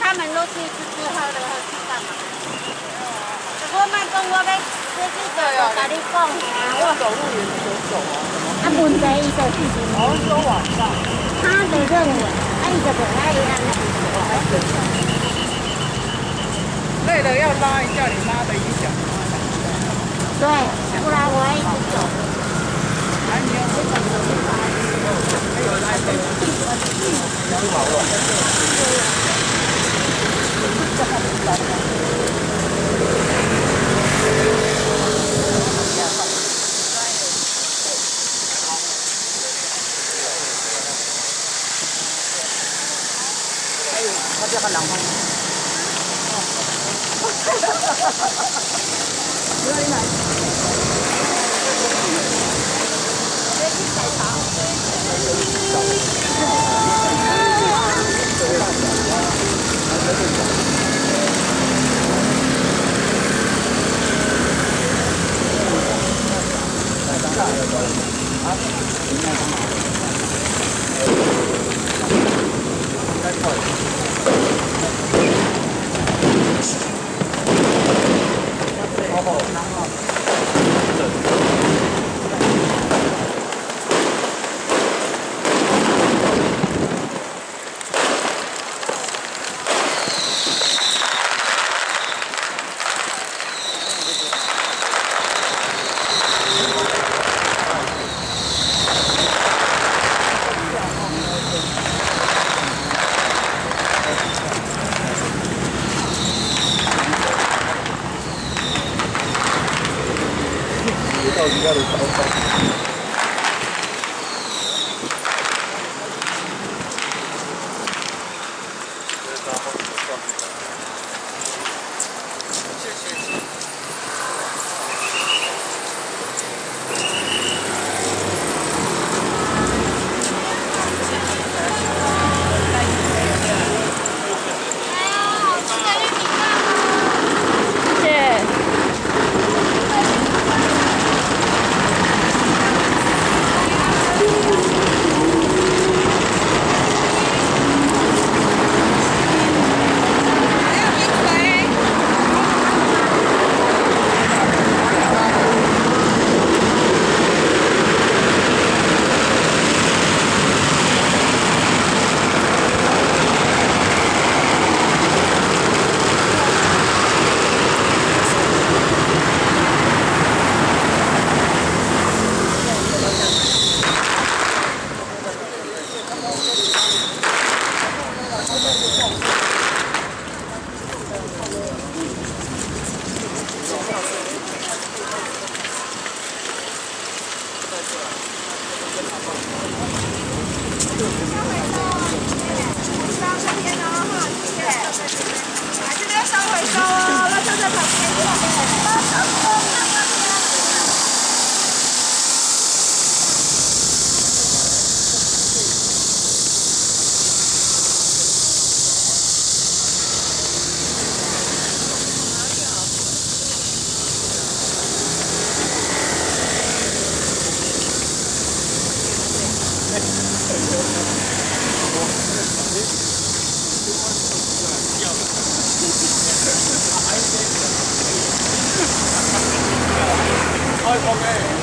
他们都是一直吃喝的，喝吃饭嘛。我卖讲我要这这个，我跟你讲，我走路也是走啊。啊，问题伊就自己，好说晚上。他的认为，啊，伊就不爱安尼。累了要拉一下，你拉的影响。对，不然我一直走。có chưa con lòng không đưa đi này 到底要得多少收回收哦，明姐。还是收回收哦？那圾，就在旁边。mais alguém?